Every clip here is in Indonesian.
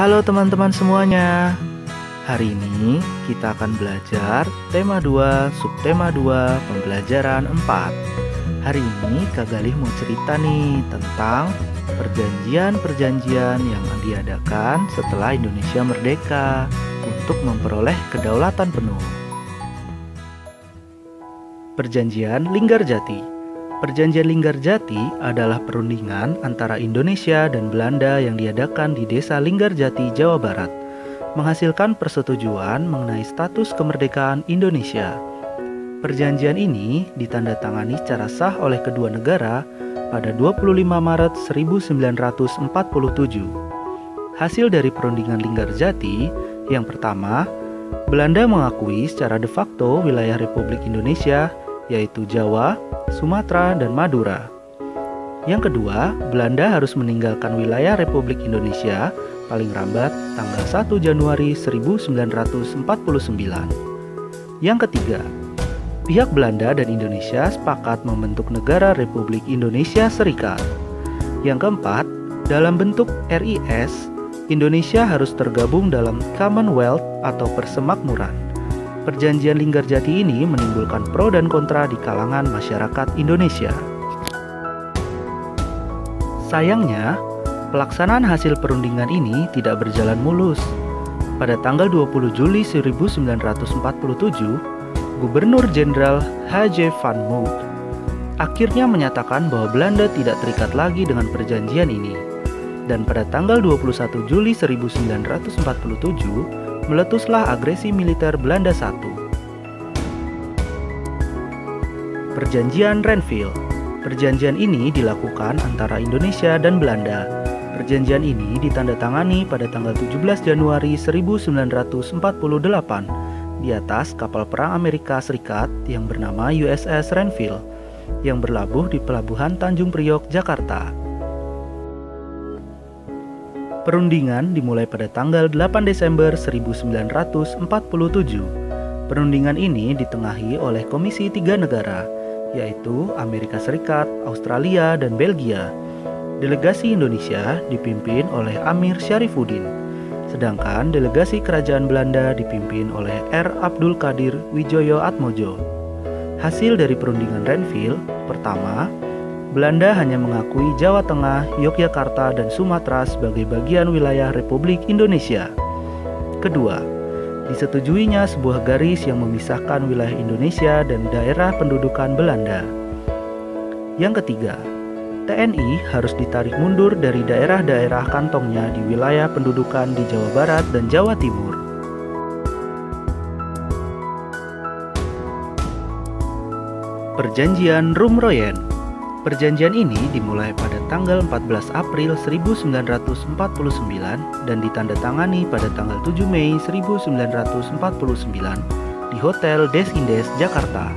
Halo teman-teman semuanya. Hari ini kita akan belajar tema 2, subtema 2, pembelajaran 4. Hari ini Kak Galih mau cerita nih tentang perjanjian-perjanjian yang diadakan setelah Indonesia merdeka untuk memperoleh kedaulatan penuh. Perjanjian Linggarjati Perjanjian Linggarjati adalah perundingan antara Indonesia dan Belanda yang diadakan di Desa Linggarjati, Jawa Barat, menghasilkan persetujuan mengenai status kemerdekaan Indonesia. Perjanjian ini ditandatangani secara sah oleh kedua negara pada 25 Maret 1947. Hasil dari perundingan Linggarjati yang pertama, Belanda mengakui secara de facto wilayah Republik Indonesia yaitu Jawa, Sumatera, dan Madura. Yang kedua, Belanda harus meninggalkan wilayah Republik Indonesia paling lambat tanggal 1 Januari 1949. Yang ketiga, pihak Belanda dan Indonesia sepakat membentuk negara Republik Indonesia Serikat. Yang keempat, dalam bentuk RIS, Indonesia harus tergabung dalam Commonwealth atau Persemakmuran. Perjanjian Linggarjati ini menimbulkan pro dan kontra di kalangan masyarakat Indonesia. Sayangnya, pelaksanaan hasil perundingan ini tidak berjalan mulus. Pada tanggal 20 Juli 1947, Gubernur Jenderal H.J. Van Mook akhirnya menyatakan bahwa Belanda tidak terikat lagi dengan perjanjian ini. Dan pada tanggal 21 Juli 1947, meletuslah agresi militer Belanda I. Perjanjian Renville Perjanjian ini dilakukan antara Indonesia dan Belanda. Perjanjian ini ditandatangani pada tanggal 17 Januari 1948 di atas kapal perang Amerika Serikat yang bernama USS Renville yang berlabuh di pelabuhan Tanjung Priok, Jakarta. Perundingan dimulai pada tanggal 8 Desember 1947. Perundingan ini ditengahi oleh komisi tiga negara, yaitu Amerika Serikat, Australia, dan Belgia. Delegasi Indonesia dipimpin oleh Amir Syarifuddin, sedangkan delegasi kerajaan Belanda dipimpin oleh R. Abdul Qadir Wijoyo Atmojo. Hasil dari perundingan Renville, pertama, Belanda hanya mengakui Jawa Tengah, Yogyakarta, dan Sumatera sebagai bagian wilayah Republik Indonesia. Kedua, disetujuinya sebuah garis yang memisahkan wilayah Indonesia dan daerah pendudukan Belanda. Yang ketiga, TNI harus ditarik mundur dari daerah-daerah kantongnya di wilayah pendudukan di Jawa Barat dan Jawa Timur. Perjanjian Rumroyen Perjanjian ini dimulai pada tanggal 14 April 1949 dan ditandatangani pada tanggal 7 Mei 1949 di Hotel Des Indes, Jakarta.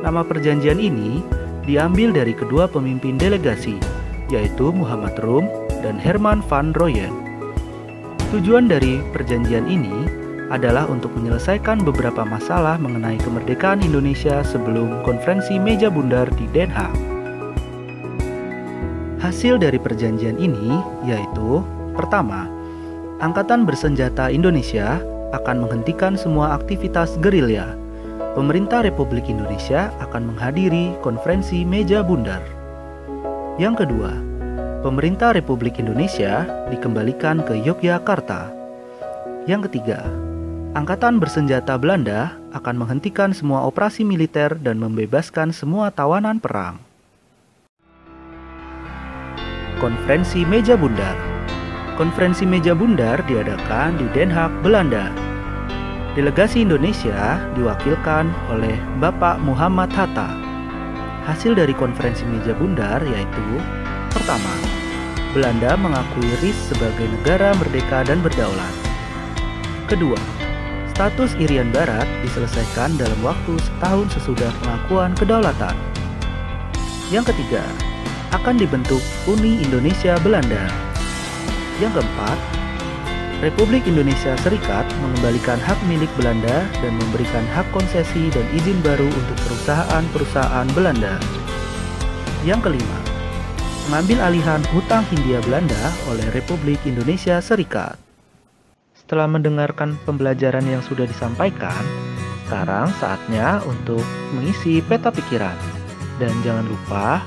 Nama perjanjian ini diambil dari kedua pemimpin delegasi, yaitu Muhammad Rum dan Herman van Royen. Tujuan dari perjanjian ini adalah untuk menyelesaikan beberapa masalah mengenai kemerdekaan Indonesia sebelum konferensi meja bundar di Den Haag. Hasil dari perjanjian ini yaitu pertama, Angkatan Bersenjata Indonesia akan menghentikan semua aktivitas gerilya. Pemerintah Republik Indonesia akan menghadiri konferensi meja bundar. Yang kedua, pemerintah Republik Indonesia dikembalikan ke Yogyakarta. Yang ketiga, Angkatan Bersenjata Belanda akan menghentikan semua operasi militer dan membebaskan semua tawanan perang. Konferensi Meja Bundar. Konferensi Meja Bundar diadakan di Den Haag, Belanda. Delegasi Indonesia diwakilkan oleh Bapak Muhammad Hatta. Hasil dari konferensi Meja Bundar yaitu Pertama, Belanda mengakui RIS sebagai negara merdeka dan berdaulat. Kedua, status Irian Barat diselesaikan dalam waktu setahun sesudah pengakuan kedaulatan. Yang ketiga, akan dibentuk Uni Indonesia Belanda. Yang keempat, Republik Indonesia Serikat mengembalikan hak milik Belanda dan memberikan hak konsesi dan izin baru untuk perusahaan-perusahaan Belanda. Yang kelima, mengambil alihan hutang Hindia Belanda oleh Republik Indonesia Serikat. Setelah mendengarkan pembelajaran yang sudah disampaikan, sekarang saatnya untuk mengisi peta pikiran. Dan jangan lupa,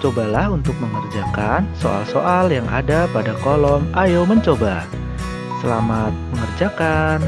cobalah untuk mengerjakan soal-soal yang ada pada kolom "Ayo Mencoba". Selamat mengerjakan!